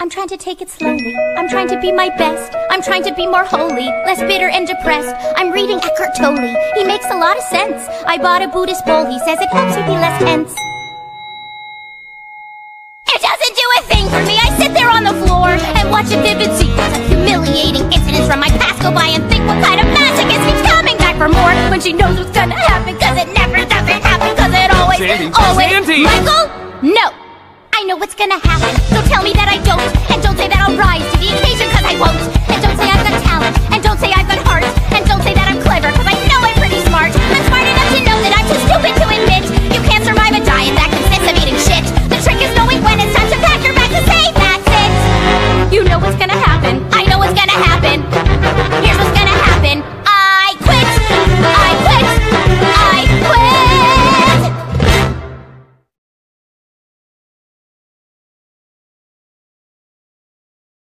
I'm trying to take it slowly. I'm trying to be my best. I'm trying to be more holy, less bitter and depressed. I'm reading Eckhart Tolle. He makes a lot of sense. I bought a Buddhist bowl. He says it helps you be less tense. It doesn't do a thing for me. I sit there on the floor and watch a vivid sequence of humiliating incidents from my past go by and think what kind of masochist keeps coming back for more when she knows what's gonna happen. Cause it never doesn't happen. Cause it always, Sandy. always. Sandy. Michael? No. I know what's gonna happen. So tell me that I don't. And don't say that